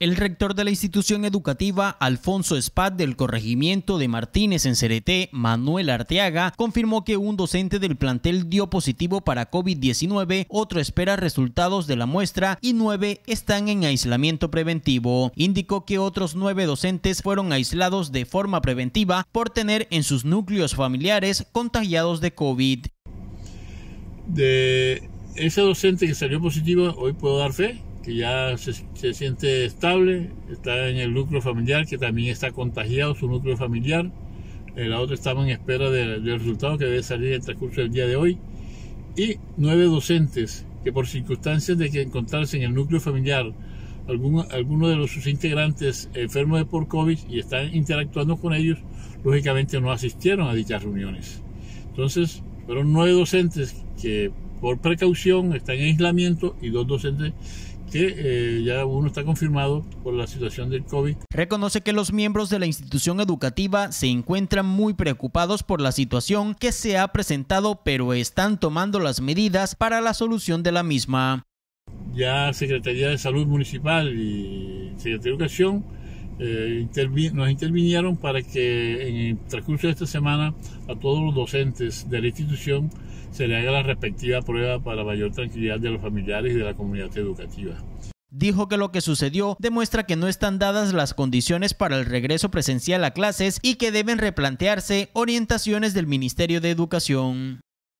El rector de la institución educativa, Alfonso Espat del corregimiento de Martínez en Cereté, Manuel Arteaga, confirmó que un docente del plantel dio positivo para COVID-19, otro espera resultados de la muestra y nueve están en aislamiento preventivo. Indicó que otros nueve docentes fueron aislados de forma preventiva por tener en sus núcleos familiares contagiados de COVID. De ese docente que salió positivo, hoy puedo dar fe ya se, siente estable, está en el núcleo familiar, que también está contagiado su núcleo familiar. Eh, la otra estaba en espera del resultado que debe salir en el transcurso del día de hoy. Y nueve docentes que por circunstancias de que encontrarse en el núcleo familiar alguno, alguno de los, sus integrantes enfermos de por COVID y están interactuando con ellos, lógicamente no asistieron a dichas reuniones. Entonces, fueron nueve docentes que por precaución están en aislamiento y dos docentes que eh, ya uno está confirmado por la situación del COVID. Reconoce que los miembros de la institución educativa se encuentran muy preocupados por la situación que se ha presentado, pero están tomando las medidas para la solución de la misma. Ya Secretaría de Salud Municipal y Secretaría de Educación eh, nos intervinieron para que en el transcurso de esta semana a todos los docentes de la institución se le haga la respectiva prueba para mayor tranquilidad de los familiares y de la comunidad educativa. Dijo que lo que sucedió demuestra que no están dadas las condiciones para el regreso presencial a clases y que deben replantearse orientaciones del Ministerio de Educación.